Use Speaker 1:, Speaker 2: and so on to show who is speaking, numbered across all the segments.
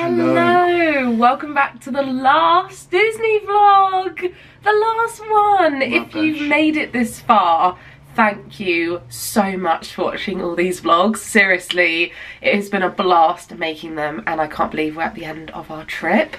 Speaker 1: Hello. welcome back to the last Disney vlog, the last one. If you've made it this far, thank you so much for watching all these vlogs. Seriously, it has been a blast making them and I can't believe we're at the end of our trip.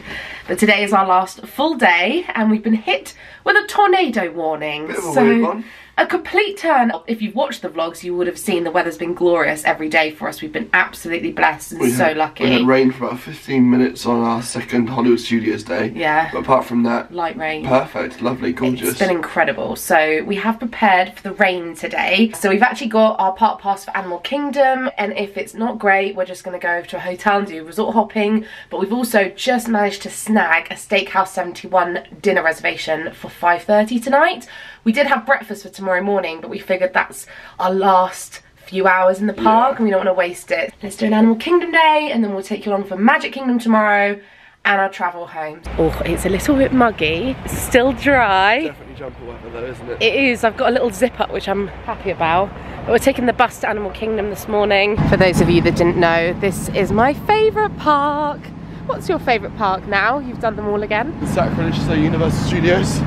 Speaker 1: But today is our last full day and we've been hit with a tornado warning.
Speaker 2: so
Speaker 1: a complete turn. If you've watched the vlogs, you would have seen the weather's been glorious every day for us. We've been absolutely blessed and
Speaker 2: we
Speaker 1: so
Speaker 2: had,
Speaker 1: lucky.
Speaker 2: We had rain for about 15 minutes on our second Hollywood Studios day.
Speaker 1: Yeah.
Speaker 2: But apart from that,
Speaker 1: light rain.
Speaker 2: Perfect, lovely, gorgeous.
Speaker 1: It's been incredible. So we have prepared for the rain today. So we've actually got our park pass for Animal Kingdom. And if it's not great, we're just going to go over to a hotel and do resort hopping. But we've also just managed to snag a Steakhouse 71 dinner reservation for 5.30 tonight. We did have breakfast for tomorrow morning, but we figured that's our last few hours in the park yeah. and we don't want to waste it. Let's do an Animal Kingdom day and then we'll take you along for Magic Kingdom tomorrow and our travel home. Oh, it's a little bit muggy, it's still dry.
Speaker 2: Definitely jumper weather though, isn't it?
Speaker 1: It is, I've got a little zip up which I'm happy about. But we're taking the bus to Animal Kingdom this morning. For those of you that didn't know, this is my favourite park. What's your favourite park now? You've done them all again.
Speaker 2: Sacrilege, so Universal Studios.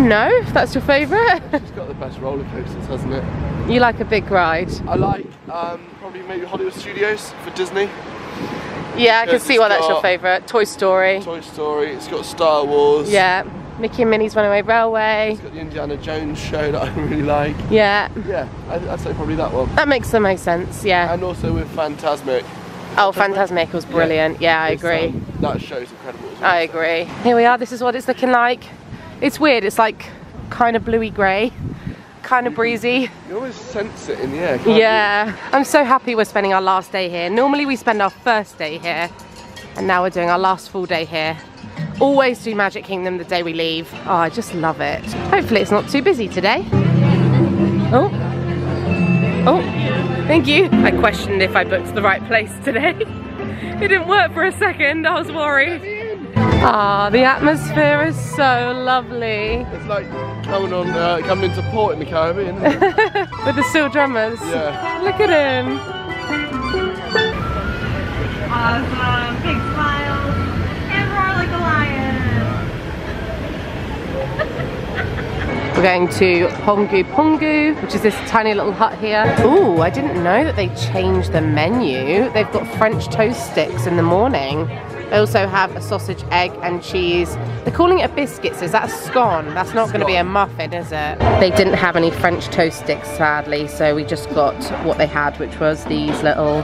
Speaker 1: No, that's your favourite.
Speaker 2: it's got the best roller coasters, hasn't it?
Speaker 1: You like a big ride?
Speaker 2: I like um, probably maybe Hollywood Studios for Disney.
Speaker 1: Yeah, I can see why that's your favourite. Toy Story.
Speaker 2: Toy Story. It's got Star Wars.
Speaker 1: Yeah. Mickey and Minnie's Runaway Railway.
Speaker 2: It's got the Indiana Jones show that I really like.
Speaker 1: Yeah.
Speaker 2: Yeah, I'd say probably that one.
Speaker 1: That makes the most sense, yeah.
Speaker 2: And also with Fantasmic.
Speaker 1: Oh, Fantasmic was brilliant. Yeah, yeah I agree.
Speaker 2: Um, that show's incredible.
Speaker 1: Well, I agree. Here we are. This is what it's looking like. It's weird, it's like kind of bluey grey, kind of breezy.
Speaker 2: You always sense it in the air,
Speaker 1: Yeah,
Speaker 2: you?
Speaker 1: I'm so happy we're spending our last day here. Normally we spend our first day here, and now we're doing our last full day here. Always do Magic Kingdom the day we leave. Oh, I just love it. Hopefully it's not too busy today. Oh, oh, thank you. I questioned if I booked the right place today. it didn't work for a second, I was worried. Ah, the atmosphere is so lovely.
Speaker 2: It's like coming on, uh, coming into port in the Caribbean.
Speaker 1: With the steel drummers.
Speaker 2: Yeah.
Speaker 1: Look at him.
Speaker 3: Awesome. Big smile. And roar like
Speaker 1: a lion. We're going to Pongu Pongu, which is this tiny little hut here. Oh, I didn't know that they changed the menu. They've got French toast sticks in the morning. They also have a sausage, egg and cheese. They're calling it a biscuit, so is that a scone? That's not going to be a muffin, is it? They didn't have any French toast sticks, sadly, so we just got what they had, which was these little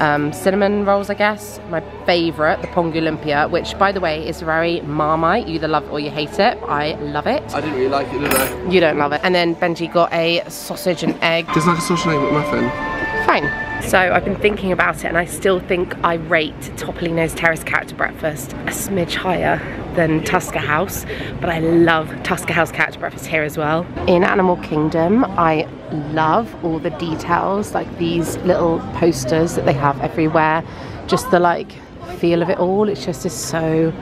Speaker 1: um, cinnamon rolls, I guess. My favourite, the Pongu Lumpia, which, by the way, is very Marmite. You either love it or you hate it. I love it.
Speaker 2: I didn't really like it, did I?
Speaker 1: You don't love it. And then Benji got a sausage and egg.
Speaker 2: Just like a sausage and egg muffin.
Speaker 1: Fine. So I've been thinking about it and I still think I rate Topolino's Terrace Character Breakfast a smidge higher than Tusker House, but I love Tusker House Character Breakfast here as well. In Animal Kingdom, I love all the details, like these little posters that they have everywhere, just the like feel of it all. It's just is so,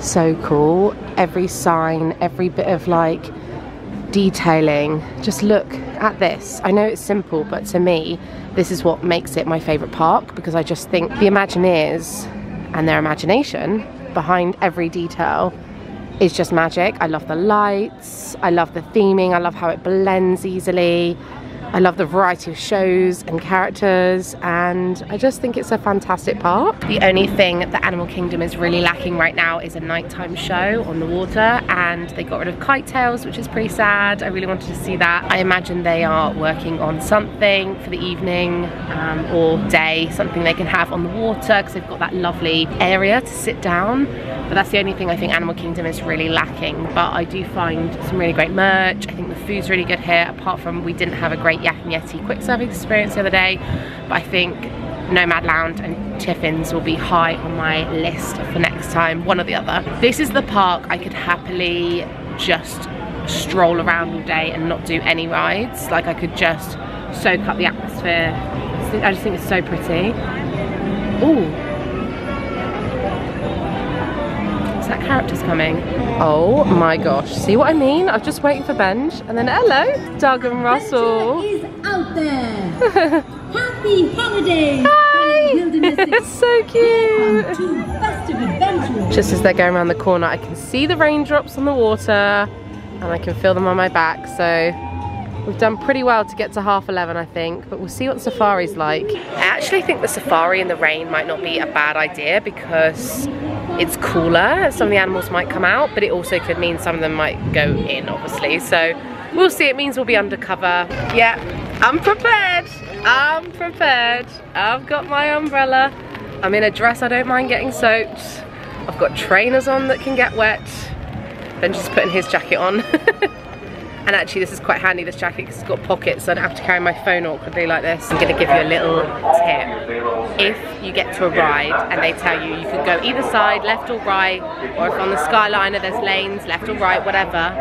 Speaker 1: so cool. Every sign, every bit of like detailing, just look at this. I know it's simple, but to me, this is what makes it my favourite park because I just think the Imagineers and their imagination behind every detail is just magic. I love the lights, I love the theming, I love how it blends easily. I love the variety of shows and characters and I just think it's a fantastic park. The only thing that Animal Kingdom is really lacking right now is a nighttime show on the water and they got rid of KiteTails which is pretty sad. I really wanted to see that. I imagine they are working on something for the evening um, or day, something they can have on the water because they've got that lovely area to sit down but that's the only thing I think Animal Kingdom is really lacking but I do find some really great merch. I think the food's really good here apart from we didn't have a great Yak and Yeti quick serving experience the other day, but I think Nomad Lounge and Tiffin's will be high on my list for next time, one or the other. This is the park I could happily just stroll around all day and not do any rides. Like I could just soak up the atmosphere. I just think it's so pretty. Ooh, that character's coming. Oh my gosh, see what I mean? I was just waiting for Benj and then hello, Dug and Russell.
Speaker 3: is out there. Happy holidays.
Speaker 1: Hi. it's so cute. Just as they're going around the corner, I can see the raindrops on the water and I can feel them on my back. So we've done pretty well to get to half 11, I think, but we'll see what safari's like. I actually think the safari in the rain might not be a bad idea because it's cooler. Some of the animals might come out, but it also could mean some of them might go in, obviously. So we'll see. It means we'll be undercover. Yeah, I'm prepared. I'm prepared. I've got my umbrella. I'm in a dress I don't mind getting soaked. I've got trainers on that can get wet. Then just putting his jacket on. and actually this is quite handy, this jacket, because it's got pockets so I don't have to carry my phone awkwardly like this. I'm gonna give you a little tip. If you get to a ride and they tell you you can go either side, left or right, or if on the Skyliner there's lanes, left or right, whatever,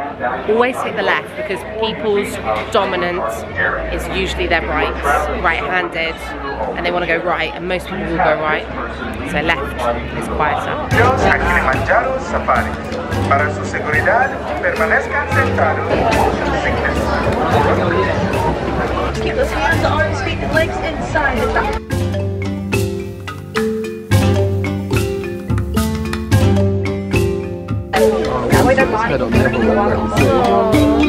Speaker 1: always take the left because people's dominant is usually their right, right-handed, and they want to go right, and most people will go right. So left is quieter.
Speaker 4: Para su seguridad, permanezcan sentados
Speaker 3: Keep those hands, arms, feet, and legs inside. That way their body can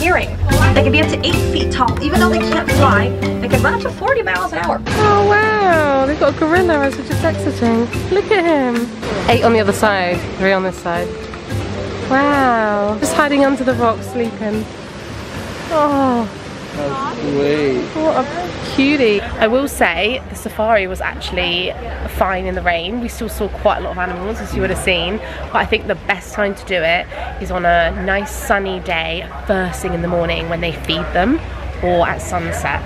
Speaker 3: hearing. They can be up to eight feet tall, even though they can't fly. They can run up to 40 miles an hour.
Speaker 1: Oh wow, they've got a gorilla as just exiting. Look at him. Eight on the other side, three on this side. Wow, just hiding under the rock sleeping. Oh,
Speaker 2: Wait.
Speaker 1: what a cutie. I will say the safari was actually fine in the rain. We still saw quite a lot of animals as you would have seen. But I think the best time to do it is on a nice sunny day, first thing in the morning when they feed them or at sunset.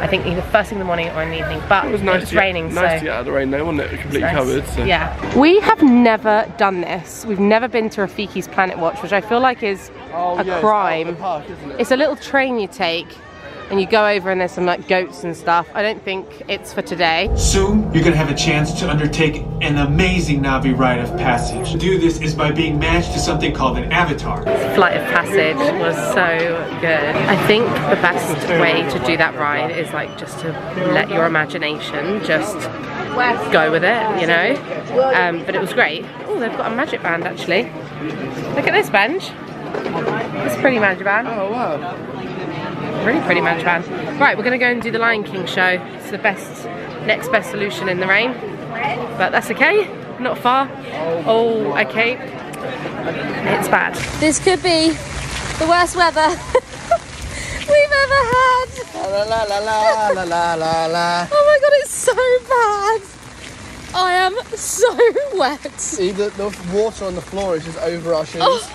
Speaker 1: I think either first thing in the morning or in the evening. But
Speaker 2: It was nice, it to,
Speaker 1: raining,
Speaker 2: get, nice
Speaker 1: so
Speaker 2: to get out of the rain though, wasn't it? Completely
Speaker 1: nice.
Speaker 2: covered. So.
Speaker 1: Yeah. We have never done this. We've never been to Rafiki's Planet Watch, which I feel like is
Speaker 2: Oh,
Speaker 1: a
Speaker 2: yeah,
Speaker 1: crime.
Speaker 2: out of the park, isn't it?
Speaker 1: It's a little train you take and you go over and there's some like goats and stuff. I don't think it's for today.
Speaker 5: Soon, you're going to have a chance to undertake an amazing Na'vi rite of passage. To do this is by being matched to something called an avatar.
Speaker 1: Flight of Passage was so good. I think the best way to do that ride is like just to let your imagination just go with it, you know? Um, but it was great. Oh, they've got a magic band actually. Look at this bench. It's pretty magic band.
Speaker 2: Oh wow.
Speaker 1: Really pretty magic band. Right, we're gonna go and do the Lion King show. It's the best, next best solution in the rain. But that's okay, not far. Oh, okay. It's bad.
Speaker 6: This could be the worst weather we've ever had.
Speaker 7: La la la la la la la la.
Speaker 6: Oh my god, it's so bad. I am so wet.
Speaker 7: See the, the water on the floor is just over our shoes.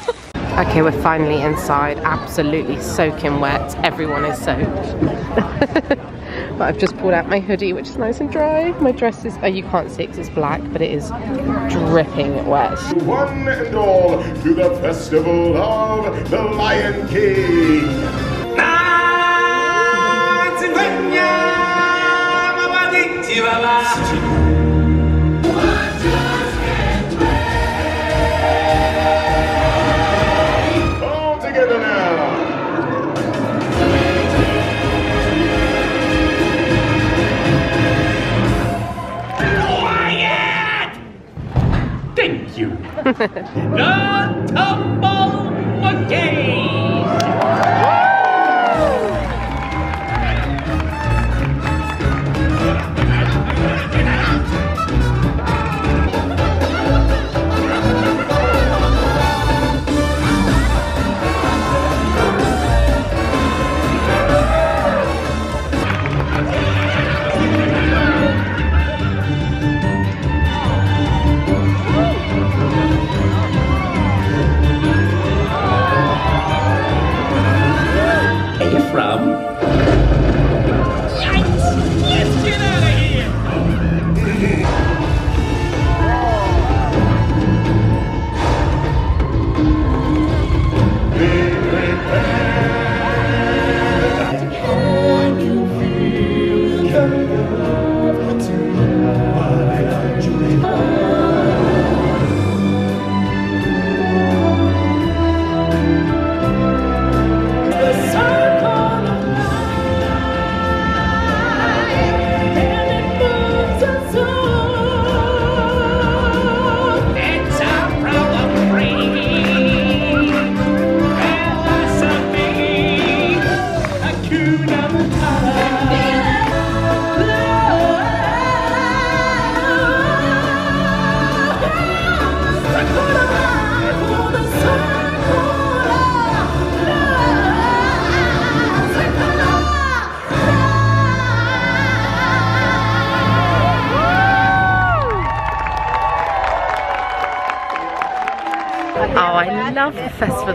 Speaker 1: Okay, we're finally inside, absolutely soaking wet. Everyone is soaked. but I've just pulled out my hoodie, which is nice and dry. My dress is, oh, you can't see because it's black, but it is dripping wet.
Speaker 4: One and all to the festival of the Lion King. All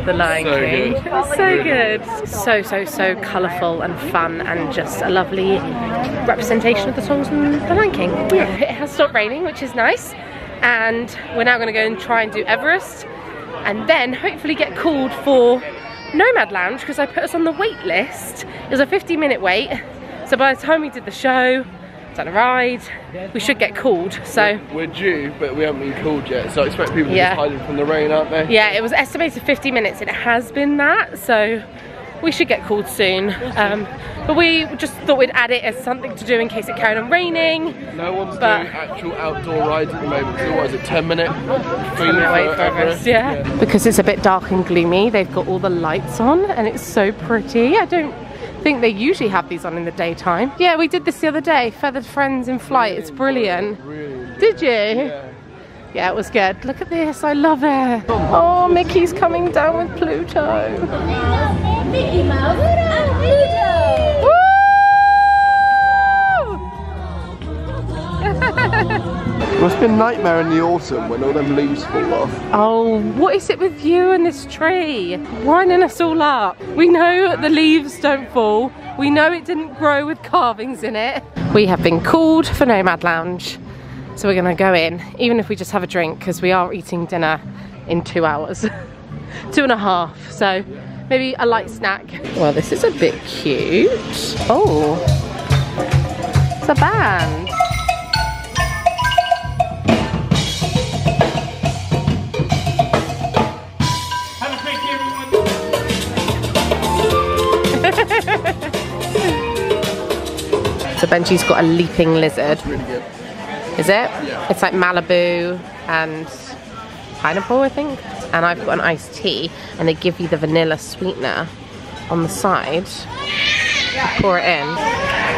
Speaker 1: of the Lion
Speaker 7: So
Speaker 1: King.
Speaker 7: good.
Speaker 1: It's so good. So, so, so colourful and fun and just a lovely representation of the songs from the Lion King. It has stopped raining, which is nice. And we're now going to go and try and do Everest and then hopefully get called for Nomad Lounge because I put us on the wait list. It was a 50 minute wait. So by the time we did the show, done a ride, we should get called. So
Speaker 7: We're due, but we haven't been called yet, so I expect people to be hiding from the rain, aren't they?
Speaker 1: yeah, it was estimated 50 minutes and it has been that. So we should get called soon. Um, but we just thought we'd add it as something to do in case it carried on raining.
Speaker 7: No one's
Speaker 1: But-
Speaker 7: doing actual outdoor rides at the moment. So what is it, 10 minute? Free
Speaker 1: minute wait for Everest, yeah. Because it's a bit dark and gloomy, they've got all the lights on and it's so pretty. I don't think they usually have these on in the daytime. Yeah, we did this the other day, Feathered Friends in Flight. It's brilliant.
Speaker 7: Really?
Speaker 1: Did you? Yeah, it was good. Look at this, I love it. Oh, Mickey's coming down with Pluto.
Speaker 6: Mickey Mouse.
Speaker 7: Must be a nightmare in the autumn when all them leaves fall off.
Speaker 1: Oh, what is it with you and this tree? Winding us all up. We know the leaves don't fall. We know it didn't grow with carvings in it. We have been called for Nomad Lounge. So we're gonna go in, even if we just have a drink, because we are eating dinner in two hours. two and a half, so maybe a light snack. Well, this is a bit cute. Oh, it's a band. So Benji's got a leaping lizard.
Speaker 7: Really good.
Speaker 1: Is it? It's like Malibu and pineapple, I think. And I've got an iced tea, and they give you the vanilla sweetener on the side. Pour it in.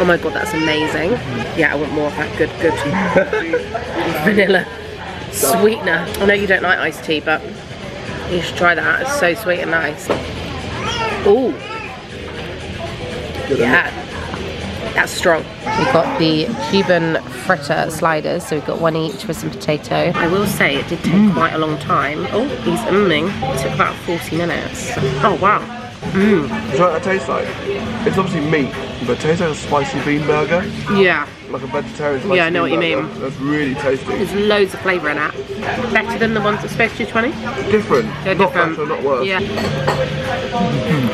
Speaker 1: Oh my god, that's amazing. Yeah, I want more of that. Good, good. vanilla sweetener. I know you don't like iced tea, but you should try that. It's so sweet and nice. Ooh. Yeah. That's strong. We've got the Cuban fritter sliders, so we've got one each with some potato. I will say it did take mm. quite a long time. Oh, he's umming. It took about 40 minutes. Oh, wow.
Speaker 7: Do you know what that tastes like? It's obviously meat, but it tastes like a spicy bean burger.
Speaker 1: Yeah,
Speaker 7: Like a vegetarian spicy
Speaker 1: Yeah, I know
Speaker 7: bean
Speaker 1: what you
Speaker 7: burger.
Speaker 1: mean.
Speaker 7: That's really tasty.
Speaker 1: there's loads of flavour in that. Better than the ones at Space 220?
Speaker 7: different.
Speaker 1: They're
Speaker 7: not
Speaker 1: different.
Speaker 7: better, not worse.
Speaker 1: Yeah. Mm.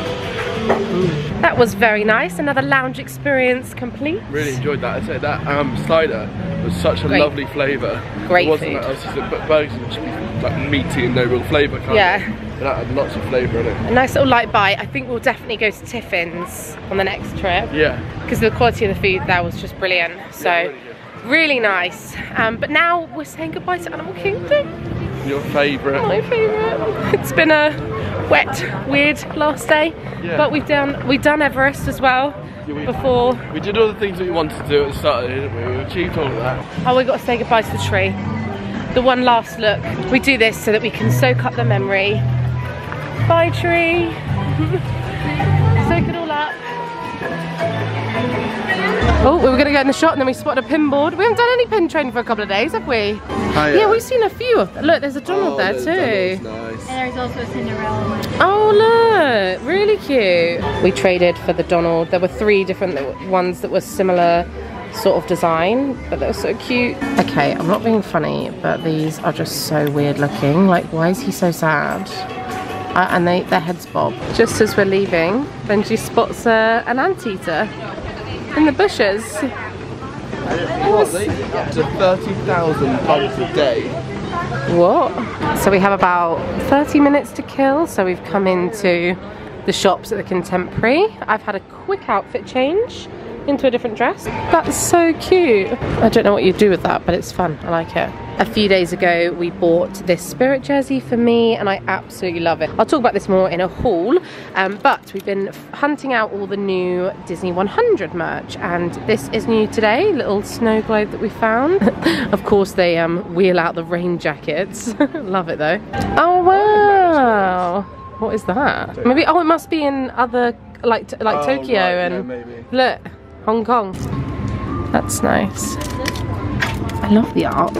Speaker 1: Mm. That was very nice. Another lounge experience complete.
Speaker 7: Really enjoyed that. I'd say that um, cider was such a
Speaker 1: Great.
Speaker 7: lovely flavour.
Speaker 1: Great
Speaker 7: it wasn't
Speaker 1: food.
Speaker 7: Like, obviously, the burgers would just like meaty and no real flavour. Kind
Speaker 1: Yeah.
Speaker 7: Of. But that had lots of flavour in it.
Speaker 1: A nice little light bite. I think we'll definitely go to Tiffin's on the next trip.
Speaker 7: Yeah.
Speaker 1: because the quality of the food there was just brilliant. So
Speaker 7: really
Speaker 1: really nice. Um, but now we're saying goodbye to Animal Kingdom,
Speaker 7: Your favourite.
Speaker 1: my favourite. It's been a wet, weird last day,
Speaker 7: Yeah.
Speaker 1: but we've done we've done Everest as well
Speaker 7: Yeah, we-
Speaker 1: before.
Speaker 7: We did all the things that we wanted to do at the start, didn't we? We achieved all of that.
Speaker 1: Oh, we got to say goodbye to the tree. The one last look. We do this so that we can soak up the memory. Bye, tree. Oh, we were going to go in the shot and then we spotted a pin board. We haven't done any pin training for a couple of days, have we? Yeah, we've seen a few of them. Look, there's a Donald there too.
Speaker 7: Nice.
Speaker 6: And There's also a Cinderella one.
Speaker 1: Oh look, really cute. We traded for the Donald. There were three different ones that were similar sort of design, but they were so cute. Okay, I'm not being funny, but these are just so weird looking. Like, why is he so sad? Uh, and they, their heads bob. Just as we're leaving, Benji spots uh, an anteater in the bushes.
Speaker 7: They get up to 30,000 bugs a day.
Speaker 1: What? So we have about 30 minutes to kill. So we've come into the shops at the Contemporary. I've had a quick outfit change into a different dress. That's so cute. I don't know what you do with that, but it's fun. I like it. A few days ago, we bought this spirit jersey for me, and I absolutely love it. I'll talk about this more in a haul, um, but we've been hunting out all the new Disney 100 merch, and this is new today. Little snow globe that we found. of course, they um, wheel out the rain jackets. love it though. Oh wow! What is that? Maybe. Oh, it must be in other like like
Speaker 7: Oh,
Speaker 1: Tokyo
Speaker 7: right, yeah,
Speaker 1: and
Speaker 7: maybe.
Speaker 1: look, Hong Kong. That's nice. I love the art.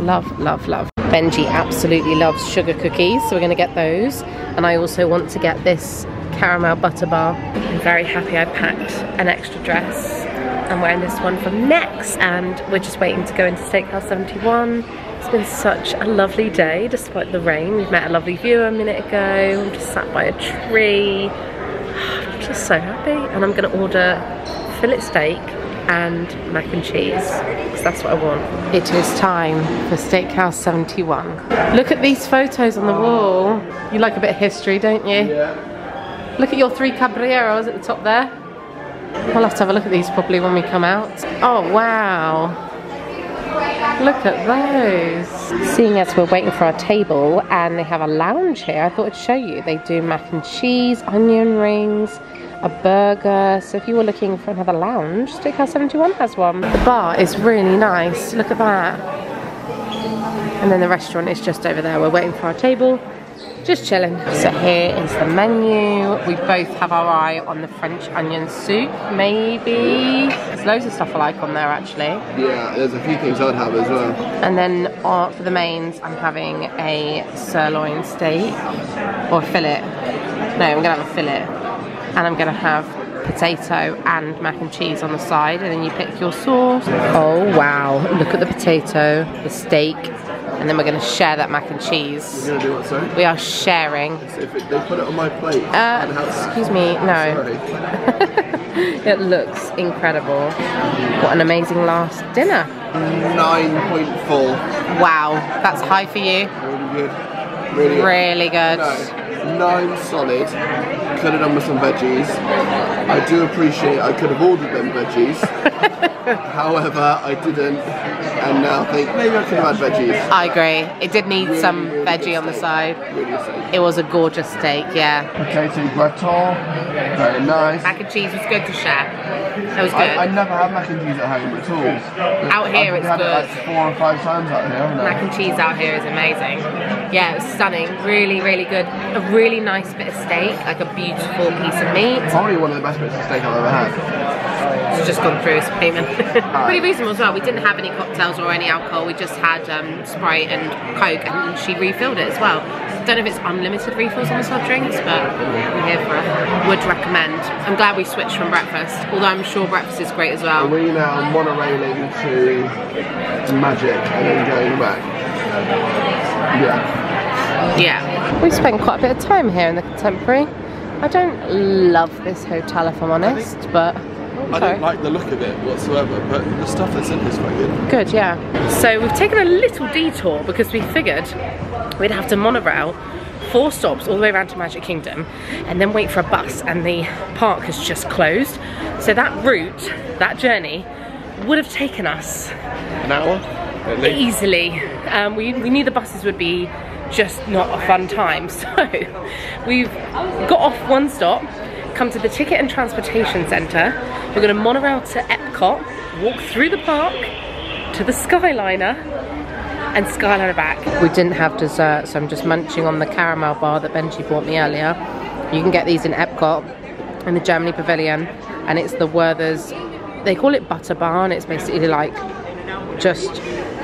Speaker 1: Love, love, love. Benji absolutely loves sugar cookies, so we're gonna get those. And I also want to get this caramel butter bar. I'm very happy I packed an extra dress. I'm wearing this one from Next and we're just waiting to go into Steakhouse 71. It's been such a lovely day despite the rain. We've met a lovely viewer a minute ago. I'm just sat by a tree. I'm just so happy and I'm gonna order fillet steak and mac and cheese because that's what I want. It is time for Steakhouse 71. Look at these photos on the wall. You like a bit of history, don't you?
Speaker 7: Yeah.
Speaker 1: Look at your three caballeros at the top there. I'll have to have a look at these properly when we come out. Oh wow. Look at those. Seeing as we're waiting for our table and they have a lounge here, I thought I'd show you. They do mac and cheese, onion rings, a burger. So if you were looking for another lounge, Steakhouse 71 has one. The bar is really nice. Look at that. And then the restaurant is just over there. We're waiting for our table. Just chilling. So here is the menu. We both have our eye on the French onion soup, maybe. There's loads of stuff I like on there actually.
Speaker 7: Yeah, there's a few things I'd have as well.
Speaker 1: And then uh, for the mains, I'm having a sirloin steak or fillet. No, I'm gonna have a fillet. And I'm gonna have potato and mac and cheese on the side and then you pick your sauce. Oh wow, look at the potato, the steak, and then we're gonna share that mac and cheese.
Speaker 7: You're gonna do what, sorry?
Speaker 1: We are sharing.
Speaker 7: If it, they put it on my plate.
Speaker 1: Uh,
Speaker 7: have-
Speaker 1: excuse me, no. It looks incredible. What an amazing last dinner.
Speaker 7: 9.4.
Speaker 1: Wow, that's high for you.
Speaker 7: Really good. Really good.
Speaker 1: Really good.
Speaker 7: No, nine solid. Could have done with some veggies. I do appreciate I could have ordered them veggies. However, I didn't, and now think maybe I could have had veggies.
Speaker 1: I agree. It did need
Speaker 7: Really,
Speaker 1: some
Speaker 7: really
Speaker 1: veggie on the side.
Speaker 7: Really.
Speaker 1: It was a gorgeous steak, yeah.
Speaker 7: Potato gratin, very nice.
Speaker 1: Mac and cheese was good to share. That was good.
Speaker 7: I, I never have mac and cheese at home at all.
Speaker 1: Out here
Speaker 7: I've
Speaker 1: it's
Speaker 7: had
Speaker 1: good.
Speaker 7: it like four or five times out here.
Speaker 1: Mac and cheese out here is amazing. Yeah, it was stunning. Really, really good. A really nice bit of steak, like a beautiful piece of meat.
Speaker 7: Probably one of the best bits of steak I've ever had.
Speaker 1: It's just gone through as payment. Pretty reasonable as well. We didn't have any cocktails or any alcohol. We just had um, Sprite and Coke, and she refilled it as well. Don't know if it's unlimited refills on the soft drinks, but we're here for it. Would recommend. I'm glad we switched from breakfast, although I'm sure breakfast is great as well.
Speaker 7: We now monorailing to Magic and then going back. Yeah.
Speaker 1: Yeah. We've spent quite a bit of time here in the Contemporary. I don't love this hotel if I'm honest, but
Speaker 7: I don't like the look of it whatsoever, but the stuff that's in is very good.
Speaker 1: Good, yeah. So we've taken a little detour because we figured we'd have to monorail four stops all the way around to Magic Kingdom and then wait for a bus and the park has just closed. So that route, that journey, would have taken us
Speaker 7: An hour? At least.
Speaker 1: easily. Um, we, we knew the buses would be just not a fun time. So we've got off one stop, come to the Ticket and Transportation Centre. We're going to monorail to Epcot, walk through the park to the Skyliner and Skyliner back. We didn't have dessert, so I'm just munching on the caramel bar that Benji bought me earlier. You can get these in Epcot in the Germany Pavilion and it's the Werther's, they call it butter bar and it's basically like just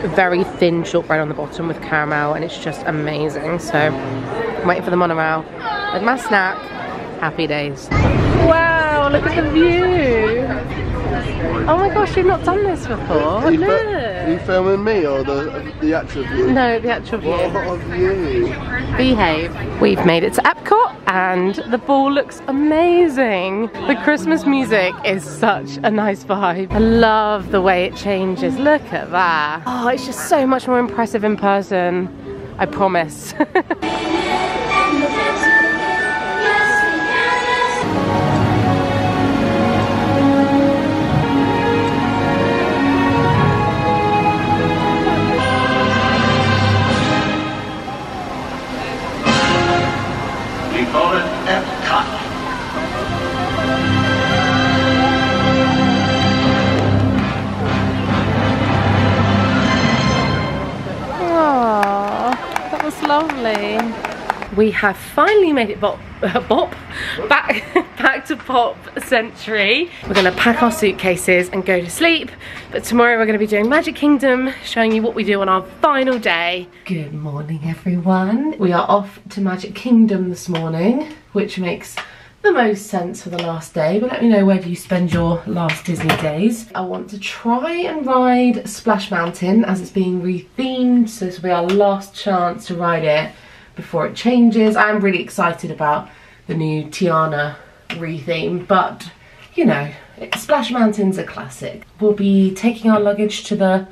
Speaker 1: very thin shortbread on the bottom with caramel and it's just amazing. So I'm waiting for the monorail with my snack. Happy days. Wow look at the view. Oh my gosh you've not done this before.
Speaker 7: Are you, fi-
Speaker 1: look
Speaker 7: are you filming me or the the actual view?
Speaker 1: no the actual view.
Speaker 7: What of you?
Speaker 1: behave. We've made it to Epcot and the ball looks amazing. The Christmas music is such a nice vibe. I love the way it changes. Look at that. Oh it's just so much more impressive in person. I promise
Speaker 8: we
Speaker 1: have finally made it bop, bop back, back to Pop Century. We're gonna pack our suitcases and go to sleep. But tomorrow we're gonna be doing Magic Kingdom, showing you what we do on our final day. Good morning, everyone. We are off to Magic Kingdom this morning, which makes the most sense for the last day, but let me know where do you spend your last Disney days. I want to try and ride Splash Mountain as it's being rethemed, so this will be our last chance to ride it before it changes. I'm really excited about the new Tiana retheme, but you know, Splash Mountain's a classic. We'll be taking our luggage to the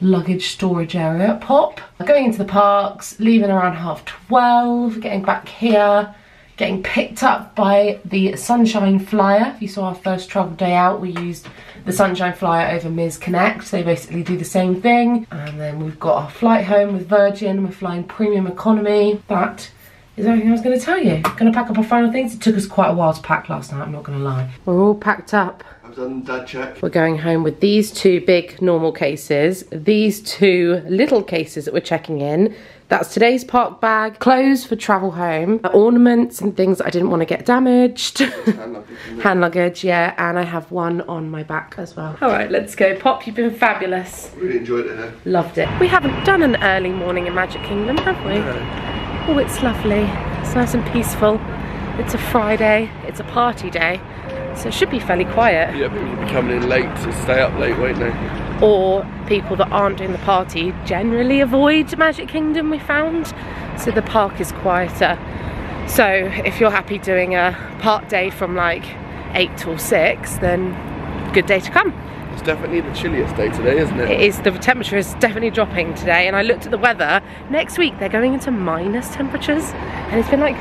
Speaker 1: luggage storage area Pop, going into the parks, leaving around half 12, getting back here, getting picked up by the Sunshine Flyer. If you saw our first travel day out, we used the Sunshine Flyer over Mears Connect. They basically do the same thing. And then we've got our flight home with Virgin. We're flying premium economy. That is everything I was going to tell you. Going to pack up our final things. It took us quite a while to pack last night, I'm not going to lie. We're all packed up.
Speaker 7: I've done dad check.
Speaker 1: We're going home with these two big normal cases, these two little cases that we're checking in, that's today's park bag, clothes for travel home, ornaments and things I didn't want to get damaged.
Speaker 7: Hand luggage.
Speaker 1: Hand luggage, yeah, and I have one on my back as well. All right, let's go. Pop, you've been fabulous.
Speaker 7: Really enjoyed it here.
Speaker 1: Loved it. We haven't done an early morning in Magic Kingdom, have we? Oh, it's lovely. It's nice and peaceful. It's a Friday. It's a party day. So it should be fairly quiet.
Speaker 7: Yeah, people will be coming in late to stay up late, won't they?
Speaker 1: Or people that aren't doing the party generally avoid Magic Kingdom we found. So the park is quieter. So if you're happy doing a part day from like 8 till 6 then good day to come.
Speaker 7: It's definitely the chilliest day today, isn't it?
Speaker 1: it is. The temperature is definitely dropping today. And I looked at the weather. Next week they're going into minus temperatures. And it's been like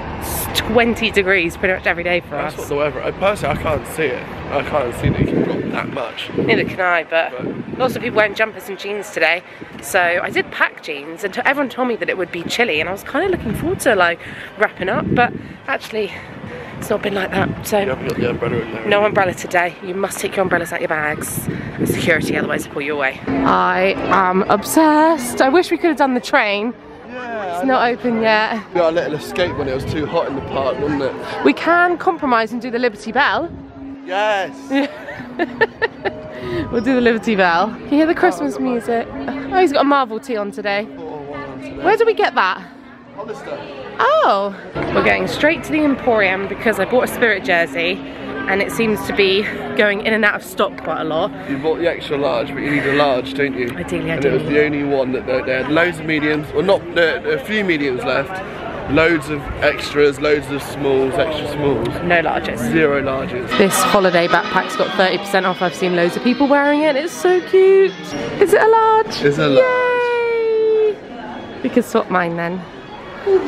Speaker 1: 20 degrees pretty much every day for
Speaker 7: That's
Speaker 1: us.
Speaker 7: what the weather. I personally, I can't see it. I can't see that it can drop that much.
Speaker 1: Neither can I, but lots of people wearing jumpers and jeans today. So I did pack jeans, and everyone told me that it would be chilly, and I was kind of looking forward to like wrapping up, but actually, it's not been like that. So
Speaker 7: You haven't got the umbrella in there.
Speaker 1: no umbrella today. You must take your umbrellas out your bags. Security, otherwise they pull you away. I am obsessed. I wish we could have done the train.
Speaker 7: Yeah.
Speaker 1: It's not open yet.
Speaker 7: We got a little escape when it was too hot in the park, wasn't it?
Speaker 1: We can compromise and do the Liberty Belle.
Speaker 7: Yes.
Speaker 1: We'll do the Liberty Belle. Can you hear the Christmas music? Oh, he's got a Marvel tee on today. Where do we get that? Oh! We're going straight to the Emporium because I bought a Spirit jersey and it seems to be going in and out of stock quite a lot.
Speaker 7: You bought the extra large, but you need a large, don't you?
Speaker 1: Ideally, I
Speaker 7: and
Speaker 1: do.
Speaker 7: it was the only one that they, had loads of mediums, well not, there, there are a few mediums left, loads of extras, loads of smalls, extra smalls,
Speaker 1: No larges.
Speaker 7: zero larges.
Speaker 1: This holiday backpack's got 30% off. I've seen loads of people wearing it. It's so cute. Is it a large?
Speaker 7: It's a large.
Speaker 1: Yay! We can swap mine then. Ooh.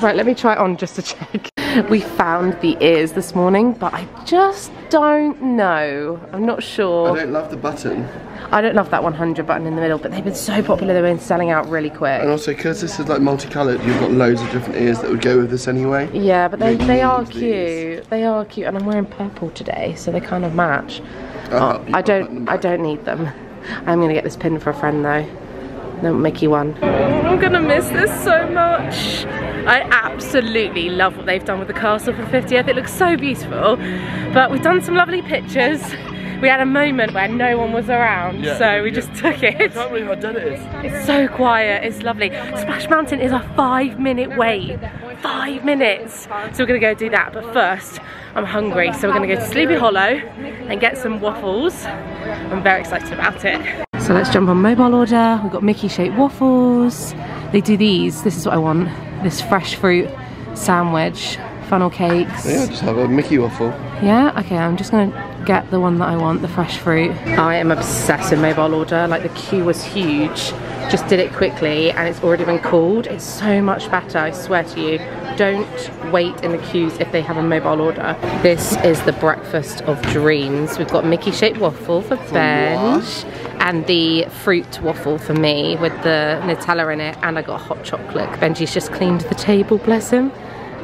Speaker 1: Right, let me try it on just to check. We found the ears this morning, but I just don't know. I'm not sure.
Speaker 7: I don't love the button.
Speaker 1: I don't love that 100 button in the middle, but they've been so popular they've been selling out really quick.
Speaker 7: And also, because this is like multicoloured, you've got loads of different ears that would go with this anyway.
Speaker 1: Yeah, but they, they are
Speaker 7: use these.
Speaker 1: cute. They are cute, and I'm wearing purple today, so they kind of match.
Speaker 7: Ah,
Speaker 1: uh,
Speaker 7: I'll Oh,
Speaker 1: I don't. I don't need them. I'm gonna get this pin for a friend though. The Mickey one. I'm gonna miss this so much. I absolutely love what they've done with the castle for the 50th. It looks so beautiful. But we've done some lovely pictures. We had a moment where no one was around,
Speaker 7: Yeah,
Speaker 1: so we
Speaker 7: yeah.
Speaker 1: just took it.
Speaker 7: I
Speaker 1: it.
Speaker 7: can't believe how dead it is.
Speaker 1: It's so quiet, it's lovely. Splash Mountain is a five minute wait. Five minutes. So we're gonna go do that, but first, I'm hungry. So we're gonna go to Sleepy Hollow and get some waffles. I'm very excited about it. So let's jump on mobile order. We've got Mickey shaped waffles. They do these, this is what I want. This fresh fruit sandwich, funnel cakes.
Speaker 7: Yeah, just have a Mickey waffle.
Speaker 1: Yeah, okay, I'm just gonna get the one that I want, the fresh fruit. I am obsessed with mobile order, like the queue was huge. Just did it quickly and it's already been called. It's so much better, I swear to you. Don't wait in the queues if they have a mobile order. This is the breakfast of dreams. We've got Mickey shaped waffle for Benj and the fruit waffle for me with the Nutella in it and I got hot chocolate. Benji's just cleaned the table, bless him.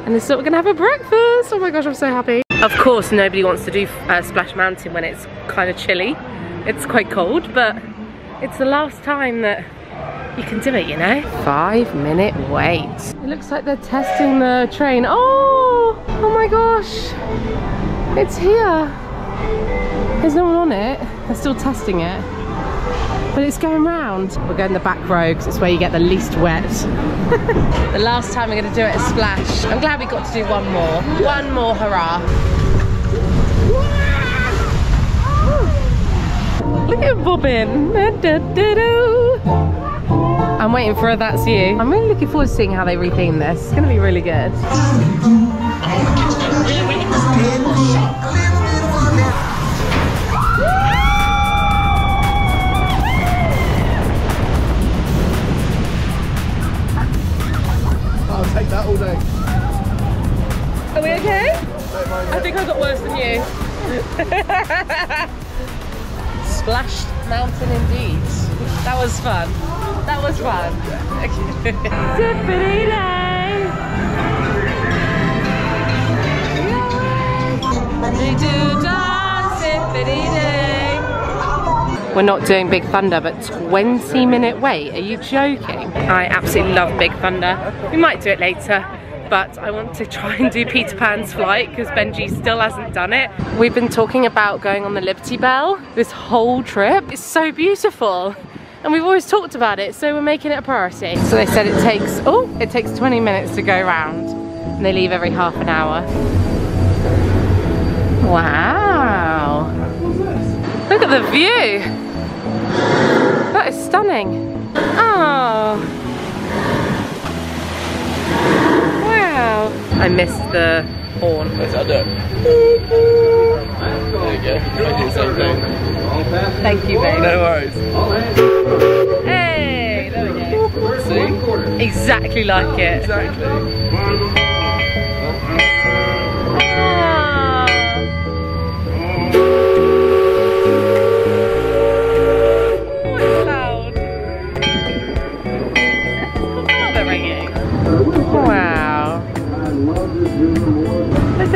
Speaker 1: And this is what we're gonna have for breakfast. Oh my gosh, I'm so happy. Of course, nobody wants to do uh, Splash Mountain when it's kind of chilly. It's quite cold, but it's the last time that you can do it, you know? Five minute wait. It looks like they're testing the train. Oh, oh my gosh. It's here. There's no one on it. They're still testing it. But it's going round. We're going the back row because it's where you get the least wet. the last time we're going to do it is Splash. I'm glad we got to do one more. One more hurrah. Look at Bobbin. I'm waiting for a That's You. I'm really looking forward to seeing how they retheme this. It's going to be really good.
Speaker 7: Take that all day.
Speaker 1: Are we okay? I think I got worse than you. Splashed mountain indeed. That was fun. That was fun. Tippity We're not doing Big Thunder, but 20 minute wait. Are you joking? I absolutely love Big Thunder. We might do it later but I want to try and do Peter Pan's flight because Benji still hasn't done it. We've been talking about going on the Liberty Belle this whole trip. It's so beautiful. And we've always talked about it, so we're making it a priority. So they said it takes, oh, it takes 20 minutes to go round. And they leave every half an hour. Wow. Look at the view. That is stunning. Oh. Wow. I missed the horn.
Speaker 7: Let's do it. There you go. I do.
Speaker 1: Thank you, babe.
Speaker 7: No worries.
Speaker 1: Hey, there we go.
Speaker 7: See?
Speaker 1: Exactly like it.
Speaker 7: Exactly.
Speaker 1: Ah.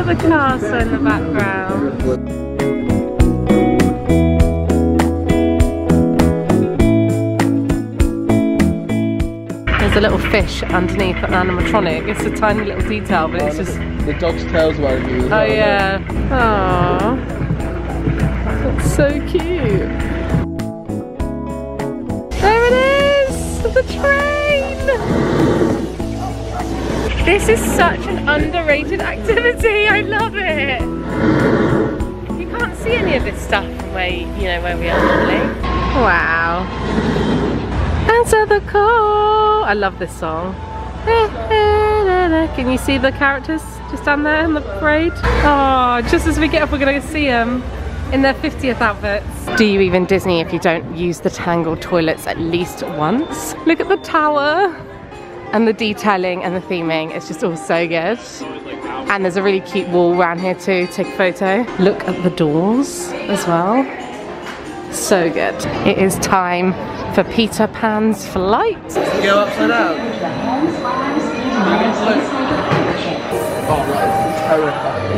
Speaker 1: The castle in the background. There's a little fish underneath an animatronic. It's a tiny little detail, but it's just
Speaker 7: The dog's tail's wearing you as
Speaker 1: Oh
Speaker 7: well.
Speaker 1: yeah. Aww. That's so cute. There it is! The train! This is such an underrated activity. I love it. You can't see any of this stuff from where you know where we are normally. Wow. Answer the call. I love this song. Can you see the characters just down there in the parade? Oh, just as we get up, we're going to see them in their 50th outfits. Do you even Disney if you don't use the Tangled toilets at least once? Look at the tower and the detailing and the theming. It's just all so good. And there's a really cute wall around here too. Take a photo. Look at the doors as well. So good. It is time for Peter Pan's flight.
Speaker 7: Go upside down.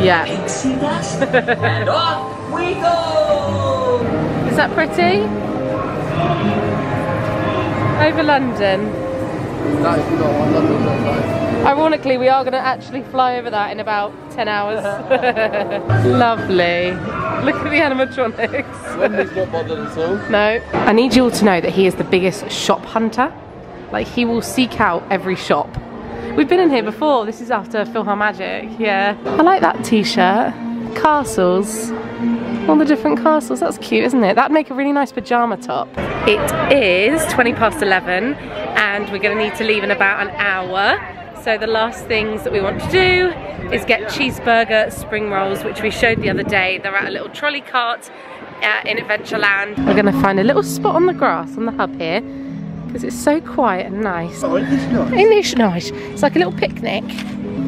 Speaker 7: Yeah. And off
Speaker 1: we go! Is that pretty? Over London. Ironically, we are going to actually fly over that in about 10 hours. Lovely. Look at the animatronics.
Speaker 7: Wendy's not bothered at all.
Speaker 1: No. I need you all to know that he is the biggest shop hunter. Like, he will seek out every shop. We've been in here before. This is after PhilharMagic. Yeah. I like that t-shirt. Castles. All the different castles. That's cute, isn't it? That'd make a really nice pajama top. It is 20 past 11 and we're going to need to leave in about an hour. So the last things that we want to do is get cheeseburger spring rolls, which we showed the other day. They're at a little trolley cart uh, in Adventureland. We're going to find a little spot on the grass on the hub here because it's so quiet and nice.
Speaker 7: Oh, it's nice.
Speaker 1: Isn't nice? It's like a little picnic.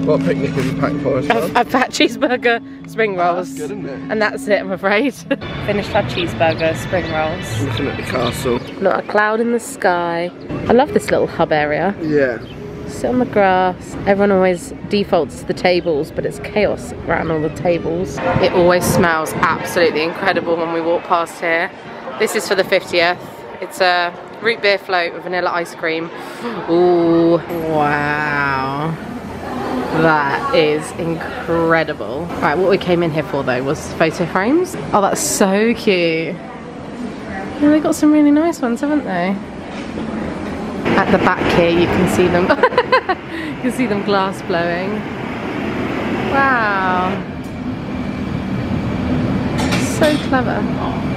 Speaker 7: What picnic have you packed for us?
Speaker 1: I've, I've had cheeseburger spring ah, rolls.
Speaker 7: That's good, isn't?
Speaker 1: And that's it, I'm afraid. Finished our cheeseburger spring rolls.
Speaker 7: Looking at the castle.
Speaker 1: Not a cloud in the sky. I love this little hub area.
Speaker 7: Yeah.
Speaker 1: Sit on the grass. Everyone always defaults to the tables, but it's chaos around all the tables. It always smells absolutely incredible when we walk past here. This is for the 50th. It's a root beer float with vanilla ice cream. Ooh, wow. That is incredible. Right, what we came in here for though was photo frames. Oh, that's so cute. Yeah, they got some really nice ones, haven't they? At the back here, you can see them. you can see them glass blowing. Wow. So clever.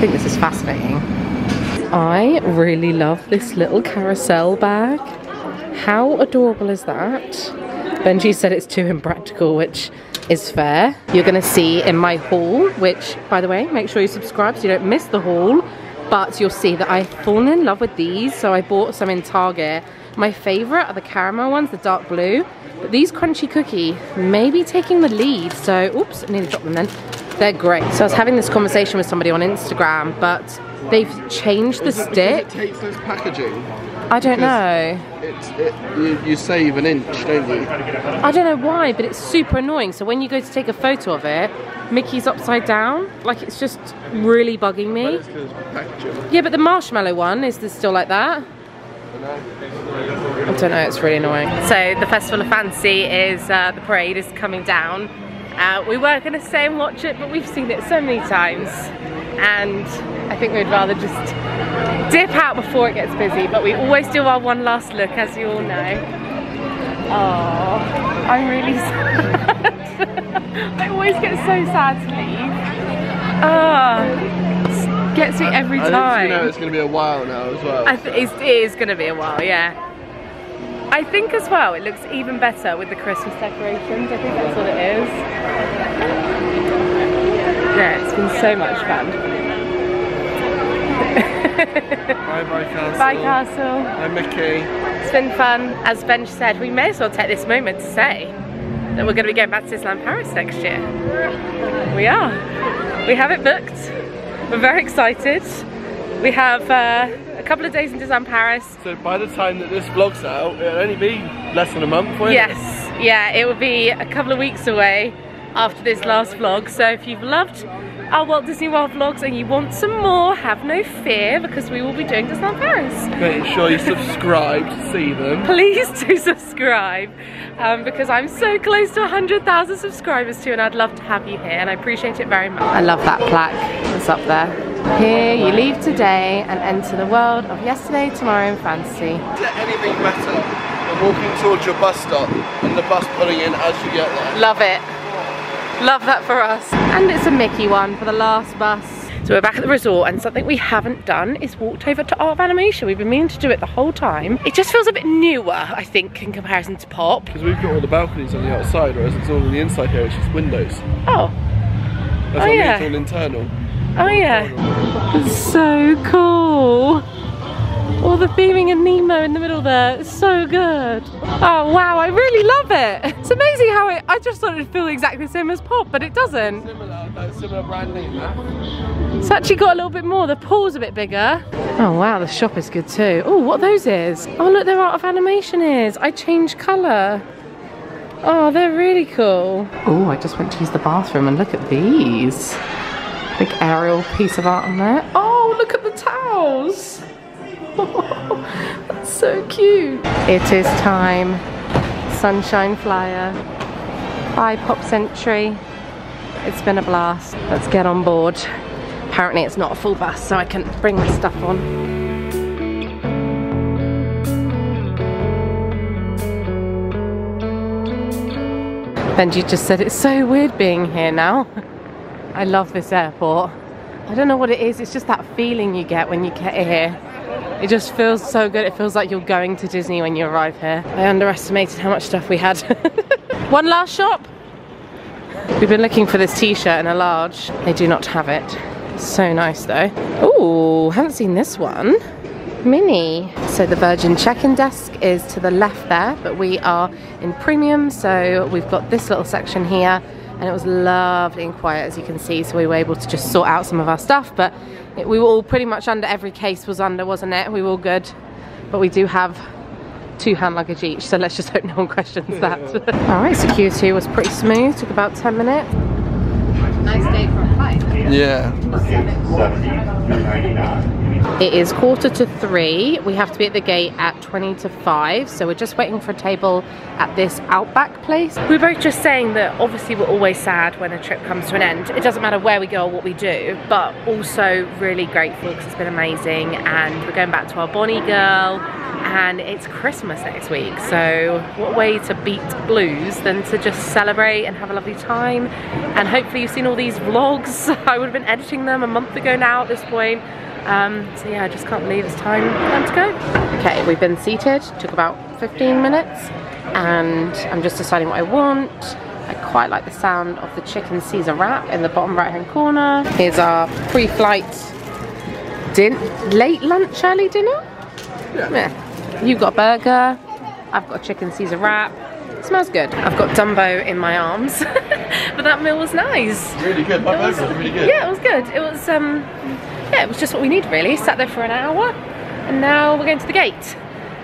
Speaker 1: Think this is fascinating. I really love this little carousel bag. How adorable is that? Benji said it's too impractical, which is fair. You're gonna see in my haul, which by the way, make sure you subscribe so you don't miss the haul, but you'll see that I've fallen in love with these. So I bought some in Target. My favorite are the caramel ones, the dark blue, but these crunchy cookie may be taking the lead. So, oops, I nearly dropped them then. They're great. So I was having this conversation with somebody on Instagram, but they've changed the stick.
Speaker 7: It takes less packaging.
Speaker 1: I don't know.
Speaker 7: It's, it, you, you save an inch, don't you?
Speaker 1: I don't know why, but it's super annoying. So when you go to take a photo of it, Mickey's upside down. Like it's just really bugging me.
Speaker 7: It's because packaging.
Speaker 1: Yeah, but the marshmallow one is still like that? I don't know, it's really annoying. So the Festival of Fantasy is, uh, the parade is coming down. Uh, we were going to stay and watch it, but we've seen it so many times. And I think we'd rather just dip out before it gets busy, but we always do our one last look, as you all know. Oh, I'm really sad. I always get so sad to leave. Oh, gets me every
Speaker 7: I
Speaker 1: time.
Speaker 7: think you know it's going to be a while now as well.
Speaker 1: I th it's, it is going to be a while, yeah. I think as well it looks even better with the Christmas decorations. I think that's what it is. Yeah, it's been so much fun.
Speaker 7: bye bye castle.
Speaker 1: Bye, Castle.
Speaker 7: Bye Mickey.
Speaker 1: It's been fun. As Ben said, we may as well take this moment to say that we're going to be going back to Disneyland Paris next year. We are. We have it booked. We're very excited. We have uh, a couple of days in Disneyland Paris.
Speaker 7: So by the time that this vlog's out, it'll only be less than a month, won't
Speaker 1: Yes,
Speaker 7: it?
Speaker 1: yeah, it will be a couple of weeks away after this last vlog. So if you've loved our Walt Disney World vlogs and you want some more, have no fear because we will be doing Disneyland Paris.
Speaker 7: Make sure you subscribe to see them.
Speaker 1: Please do subscribe um, because I'm so close to 100,000 subscribers too and I'd love to have you here and I appreciate it very much. I love that plaque that's up there. Here you leave today and enter the world of yesterday, tomorrow and fantasy.
Speaker 7: Is there anything better than walking towards your bus stop and the bus pulling in as you get there?
Speaker 1: Love it. Love that for us. And it's a Mickey one for the last bus. So we're back at the resort and something we haven't done is walked over to Art of Animation. We've been meaning to do it the whole time. It just feels a bit newer, I think, in comparison to Pop.
Speaker 7: Because we've got all the balconies on the outside, whereas it's all on the inside here, it's just windows.
Speaker 1: Oh,
Speaker 7: That's
Speaker 1: Oh,
Speaker 7: what I mean,
Speaker 1: yeah.
Speaker 7: it's all internal.
Speaker 1: oh yeah. So cool. All the theming and Nemo in the middle there. It's so good. Oh wow, I really love it. It's amazing how it, I just thought it'd feel exactly the same as Pop, but it doesn't.
Speaker 7: Similar, similar branding there.
Speaker 1: It's actually got a little bit more. The pool's a bit bigger. Oh wow, the shop is good too. Oh, what those is? Oh look, their art of animation is. I changed colour. Oh, they're really cool. Oh, I just went to use the bathroom and look at these. Big aerial piece of art on there. Oh, look at the towels. That's so cute. It is time. Sunshine Flyer. Bye Pop Century. It's been a blast. Let's get on board. Apparently it's not a full bus, so I can bring my stuff on. Benji just said it's so weird being here now. I love this airport. I don't know what it is, it's just that feeling you get when you get here. It just feels so good. It feels like you're going to Disney when you arrive here. I underestimated how much stuff we had. One last shop. We've been looking for this t-shirt in a large. They do not have it. So nice though. Oh, haven't seen this one. Mini. So the Virgin check-in desk is to the left there, but we are in premium. So we've got this little section here and it was lovely and quiet as you can see. So we were able to just sort out some of our stuff, but it, we were all pretty much under, every case was under, wasn't it? We were all good. But we do have two hand luggage each, so let's just hope no one questions that. All right, security was pretty smooth, took about 10 minutes.
Speaker 6: Nice day for a flight.
Speaker 7: Yeah.
Speaker 1: It is quarter to three. We have to be at the gate at 20 to five. So we're just waiting for a table at this Outback place. We are both just saying that obviously we're always sad when a trip comes to an end. It doesn't matter where we go or what we do, but also really grateful because it's been amazing. And we're going back to our Bonnie girl and it's Christmas next week. So what way to beat blues than to just celebrate and have a lovely time. And hopefully you've seen all these vlogs. I would have been editing them a month ago now at this point. Um, so yeah, I just can't believe it's time, time to go. Okay, we've been seated, took about 15 minutes and I'm just deciding what I want. I quite like the sound of the chicken Caesar wrap in the bottom right hand corner. Here's our pre-flight din late lunch, early dinner?
Speaker 7: Yeah.
Speaker 1: yeah. You've got a burger, I've got a chicken Caesar wrap. It smells good. I've got Dumbo in my arms, but that meal was nice.
Speaker 7: Really good. My burger was really good.
Speaker 1: Yeah, it was good. It was, um, yeah, it was just what we need really. Sat there for an hour, and now we're going to the gate.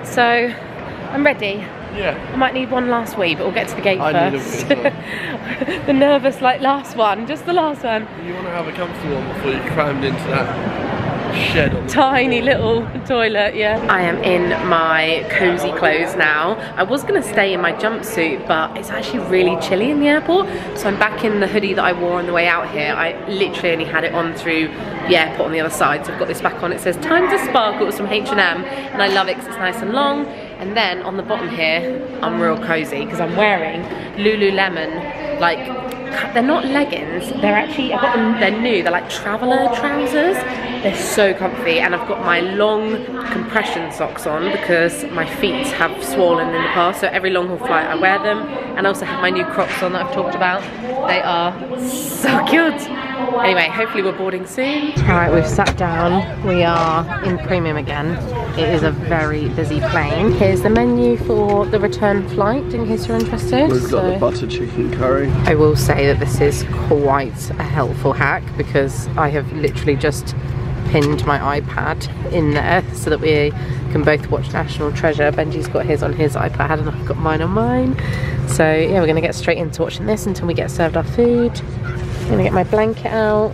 Speaker 1: So I'm ready.
Speaker 7: Yeah.
Speaker 1: I might need one last wee, but we'll get to the gate
Speaker 7: I
Speaker 1: first.
Speaker 7: need a wee as
Speaker 1: the nervous, like last one, just the last one.
Speaker 7: You want to have a comfortable one before you crammed into that shed on the
Speaker 1: Tiny little toilet, yeah. I am in my cozy clothes now. I was gonna stay in my jumpsuit, but it's actually really chilly in the airport. So I'm back in the hoodie that I wore on the way out here. I literally only had it on through the airport on the other side. So I've got this back on. It says time to sparkle. It from H&M and I love it because it's nice and long. And then on the bottom here, I'm real cozy because I'm wearing Lululemon like they're not leggings they're actually I've got them they're new they're like traveler trousers. They're so comfy and I've got my long compression socks on because my feet have swollen in the past so every long haul flight I wear them. And I also have my new crocs on that I've talked about they are so cute. Anyway hopefully we're boarding soon. All right we've sat down. We are in premium again. It is a very busy plane. Here's the menu for the return flight in case you're interested.
Speaker 7: We've got
Speaker 1: So-
Speaker 7: the butter chicken curry.
Speaker 1: I will say that this is quite a helpful hack because I have literally just pinned my iPad in there so that we can both watch National Treasure. Benji's got his on his iPad and I've got mine on mine. So yeah, we're gonna get straight into watching this until we get served our food. I'm gonna get my blanket out.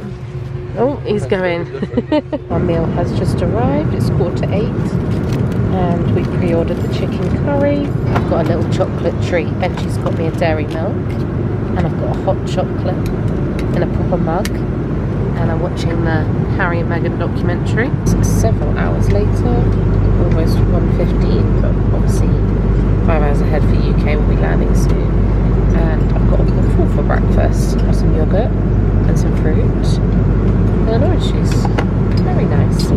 Speaker 1: Oh, he's going. our meal has just arrived. It's quarter eight and we pre-ordered the chicken curry. I've got a little chocolate treat. Benji's got me a dairy milk and I've got a hot chocolate in a proper mug and I'm watching the Harry and Meghan documentary. It's several hours later, almost 1.15 but obviously five hours ahead for UK, we'll be landing soon. And I've got a waffle for breakfast, some yoghurt and some fruit and an orange juice. Very nice.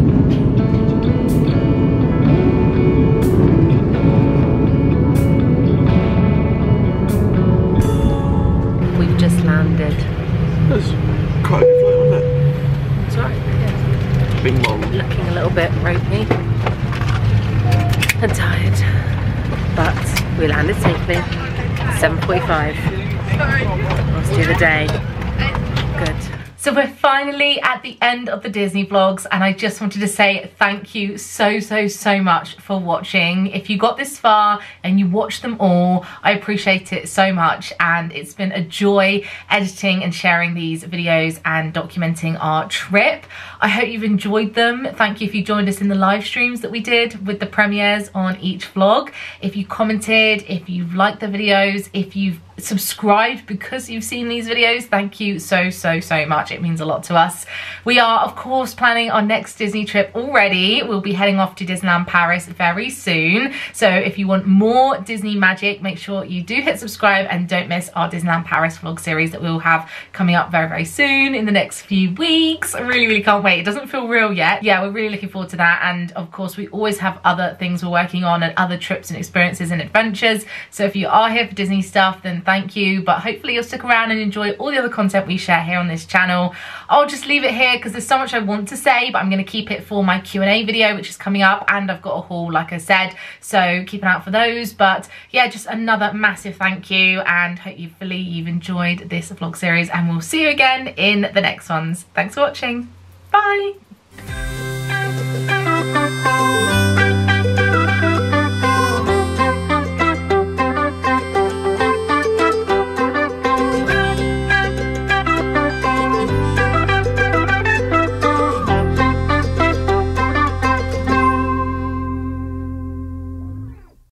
Speaker 1: We've just landed.
Speaker 7: That's Bong.
Speaker 1: Looking a little bit ropey and tired, but we landed safely. 7:45. Let's do the day. Good. So we're finally at the end of the Disney vlogs and I just wanted to say thank you so, so, so much for watching. If you got this far and you watched them all, I appreciate it so much and it's been a joy editing and sharing these videos and documenting our trip. I hope you've enjoyed them. Thank you if you joined us in the live streams that we did with the premieres on each vlog. If you commented, if you've liked the videos, if you've subscribed because you've seen these videos. Thank you so so so much. It means a lot to us. We are of course planning our next disney trip already. We'll be heading off to disneyland paris very soon. So if you want more disney magic make sure you do hit subscribe and don't miss our disneyland paris vlog series that we'll have coming up very very soon in the next few weeks. I really really can't wait. It doesn't feel real yet. Yeah we're really looking forward to that. And of course we always have other things we're working on and other trips and experiences and adventures. So if you are here for disney stuff then thank you but hopefully you'll stick around and enjoy all the other content we share here on this channel. I'll just leave it here because there's so much i want to say but i'm going to keep it for my q&a video which is coming up and i've got a haul like i said so keep an eye out for those. But yeah just another massive thank you and hopefully you've enjoyed this vlog series and we'll see you again in the next ones. Thanks for watching. Bye